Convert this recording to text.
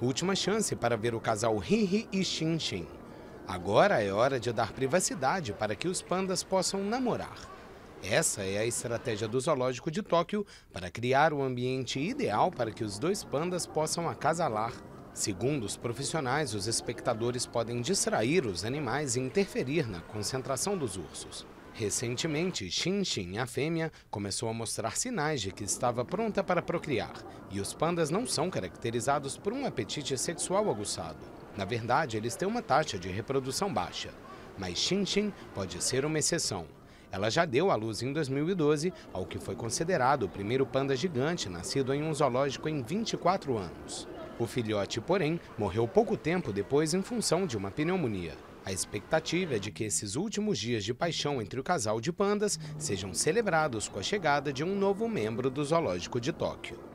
Última chance para ver o casal Riri e Xin Xin. Agora é hora de dar privacidade para que os pandas possam namorar. Essa é a estratégia do Zoológico de Tóquio para criar o ambiente ideal para que os dois pandas possam acasalar. Segundo os profissionais, os espectadores podem distrair os animais e interferir na concentração dos ursos. Recentemente, Xin Xin, a fêmea, começou a mostrar sinais de que estava pronta para procriar, e os pandas não são caracterizados por um apetite sexual aguçado. Na verdade, eles têm uma taxa de reprodução baixa. Mas Xin Xin pode ser uma exceção. Ela já deu à luz em 2012 ao que foi considerado o primeiro panda gigante nascido em um zoológico em 24 anos. O filhote, porém, morreu pouco tempo depois em função de uma pneumonia. A expectativa é de que esses últimos dias de paixão entre o casal de pandas sejam celebrados com a chegada de um novo membro do Zoológico de Tóquio.